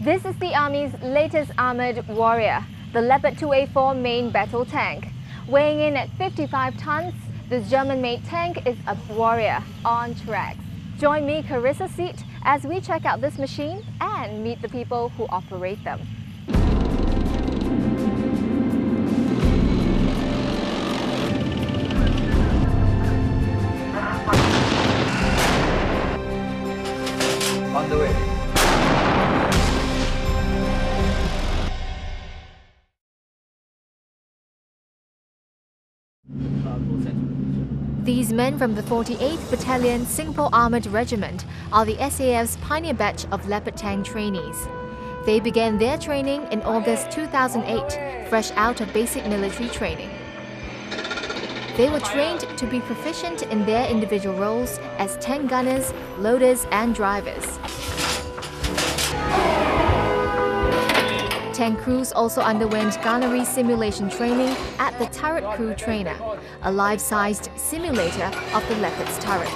This is the Army's latest armoured warrior, the Leopard 2A4 main battle tank. Weighing in at 55 tons, this German-made tank is a warrior on tracks. Join me, Carissa Seat, as we check out this machine and meet the people who operate them. On the way. These men from the 48th Battalion Singapore Armoured Regiment are the SAF's pioneer batch of Leopard tank trainees. They began their training in August 2008, fresh out of basic military training. They were trained to be proficient in their individual roles as tank gunners, loaders, and drivers. Tank crews also underwent gunnery simulation training at the Turret Crew Trainer, a life-sized simulator of the Leopard's turret.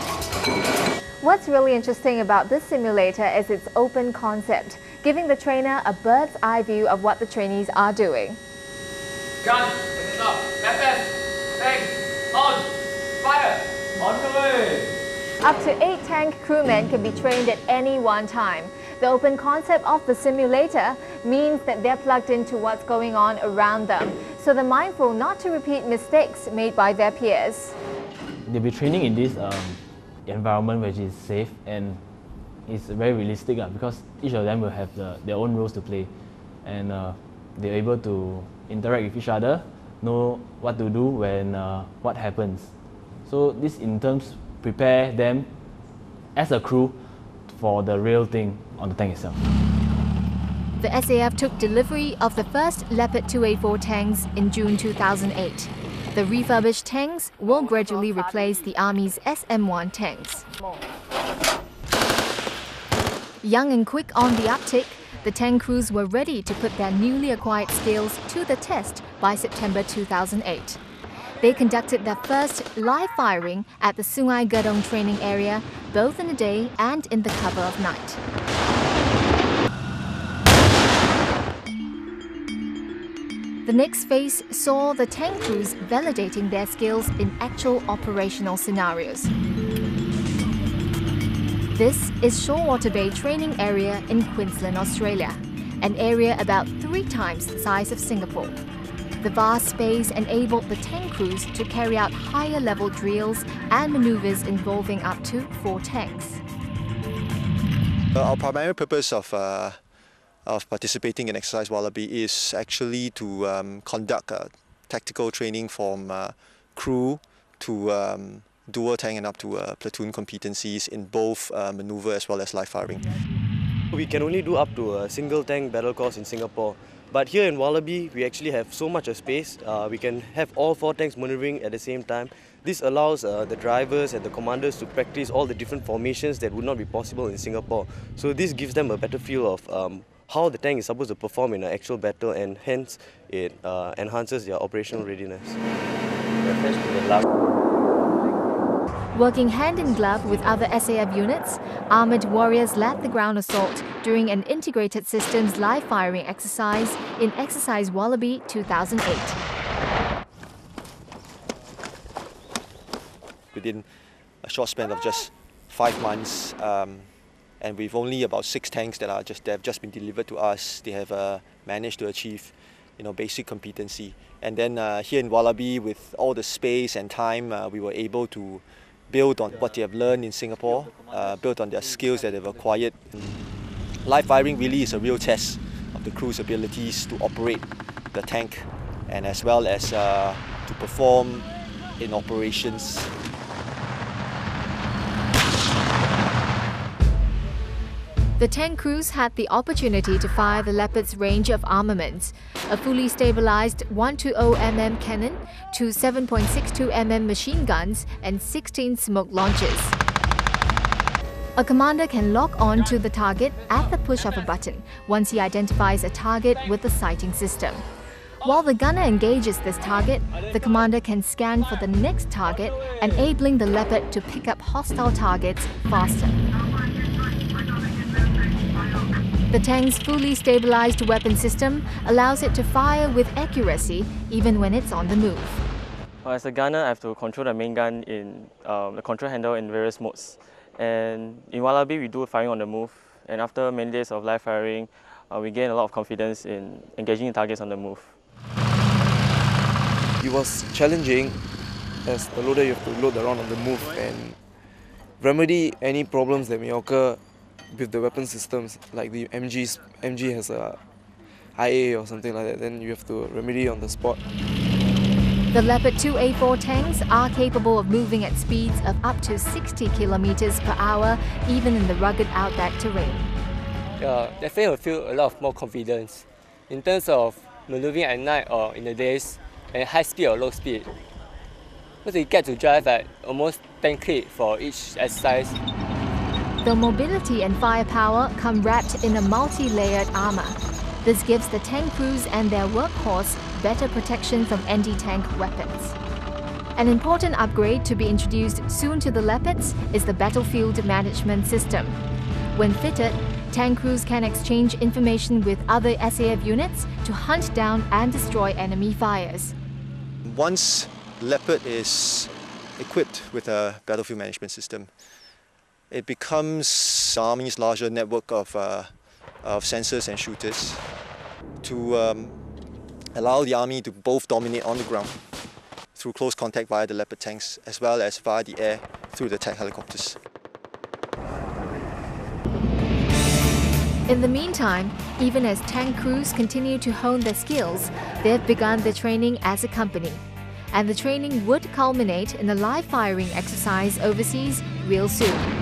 What's really interesting about this simulator is its open concept, giving the trainer a bird's eye view of what the trainees are doing. Gun, it up. FS, tank, on, fire. On the way. Up to eight tank crewmen can be trained at any one time. The open concept of the simulator means that they're plugged into what's going on around them, so they're mindful not to repeat mistakes made by their peers. They'll be training in this um, environment which is safe and it's very realistic uh, because each of them will have the, their own roles to play and uh, they're able to interact with each other, know what to do when uh, what happens. So this in terms prepare them as a crew for the real thing on the tank itself. The SAF took delivery of the first Leopard 2A4 tanks in June 2008. The refurbished tanks will gradually replace the Army's SM-1 tanks. Young and quick on the uptick, the tank crews were ready to put their newly acquired skills to the test by September 2008. They conducted their first live firing at the Sungai Gedong training area, both in the day and in the cover of night. The next phase saw the tank crews validating their skills in actual operational scenarios. This is Shoalwater Bay Training Area in Queensland, Australia, an area about three times the size of Singapore. The vast space enabled the tank crews to carry out higher level drills and maneuvers involving up to four tanks. Uh, our primary purpose of, uh, of participating in Exercise Wallaby is actually to um, conduct uh, tactical training from uh, crew to um, dual tank and up to uh, platoon competencies in both uh, maneuver as well as live firing. We can only do up to a single tank battle course in Singapore. But here in Wallaby, we actually have so much of space. Uh, we can have all four tanks maneuvering at the same time. This allows uh, the drivers and the commanders to practice all the different formations that would not be possible in Singapore. So this gives them a better feel of um, how the tank is supposed to perform in an actual battle and hence it uh, enhances their operational readiness. Working hand in glove with other SAF units, armoured warriors led the ground assault during an integrated systems live firing exercise in Exercise Wallaby 2008. Within a short span of just five months, um, and with only about six tanks that are just have just been delivered to us, they have uh, managed to achieve, you know, basic competency. And then uh, here in Wallaby, with all the space and time, uh, we were able to build on what they have learned in Singapore, uh, build on their skills that they've acquired. Live firing really is a real test of the crew's abilities to operate the tank and as well as uh, to perform in operations The tank crews had the opportunity to fire the Leopard's range of armaments, a fully stabilized 120mm cannon, two 7.62mm machine guns, and 16 smoke launchers. A commander can lock on to the target at the push of a button once he identifies a target with the sighting system. While the gunner engages this target, the commander can scan for the next target, enabling the Leopard to pick up hostile targets faster. The tank's fully stabilized weapon system allows it to fire with accuracy even when it's on the move. Well, as a gunner, I have to control the main gun in um, the control handle in various modes. And in Wallaby, we do firing on the move. And after many days of live firing, uh, we gain a lot of confidence in engaging targets on the move. It was challenging as the loader you have to load the round on the move and remedy any problems that may occur with the weapon systems like the MG's, MG has a IA or something like that then you have to remedy on the spot. The Leopard 2A4 tanks are capable of moving at speeds of up to 60 kilometers per hour even in the rugged outback terrain. Yeah, definitely will feel a lot of more confidence in terms of maneuvering at night or in the days at high speed or low speed. Because you get to drive at almost 10 km for each exercise. The mobility and firepower come wrapped in a multi-layered armor. This gives the tank crews and their workhorse better protection from anti-tank weapons. An important upgrade to be introduced soon to the Leopards is the battlefield management system. When fitted, tank crews can exchange information with other SAF units to hunt down and destroy enemy fires. Once Leopard is equipped with a battlefield management system, it becomes Army's larger network of, uh, of sensors and shooters to um, allow the Army to both dominate on the ground through close contact via the Leopard tanks as well as via the air through the attack helicopters. In the meantime, even as tank crews continue to hone their skills, they've begun their training as a company. And the training would culminate in a live firing exercise overseas real soon.